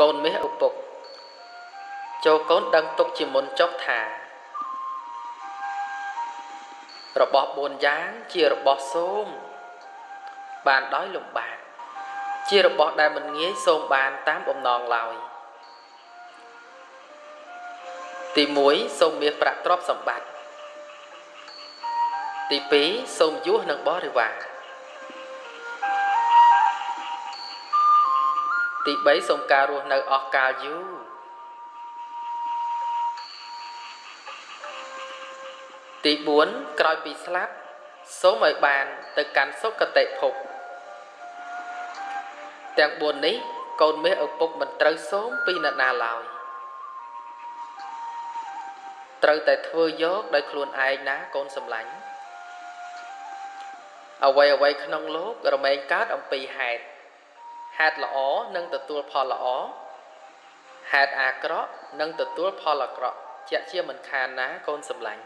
កូនមាសឪពុកចូលកូនដឹងទុកជាមុនចុះថា របស់4យ៉ាងជារបស់សូមបានដោយលំបាកជារបស់ដែលមិនងាយសូមបានតាមបំណងឡើយទី1សូមមាសប្រាក់ទ្រព្យសម្បត្តិទី2សូមយុះនិងបរិវារ ទី3សូមការរស់នៅអស់កាលយូរទី4ក្រោយពីស្លាប់សូមឲ្យបានទៅកាន់សុគតិភពទាំង4នេះកូនមាសឪពុកមិនត្រូវសូមពីអ្នកណាឡើយត្រូវតែធ្វើយកដោយខ្លួនឯងណាកូនសម្លាញ់អ្វីអ្វីក្នុងលោករមែងកើតអំពីហេតុហេ តុល្អនឹងទទួលផលល្អហេតុអាក្រក់នឹងទទួលផលអាក្រក់ជាក់ជាមិនខានណាកូនសម្លាញ់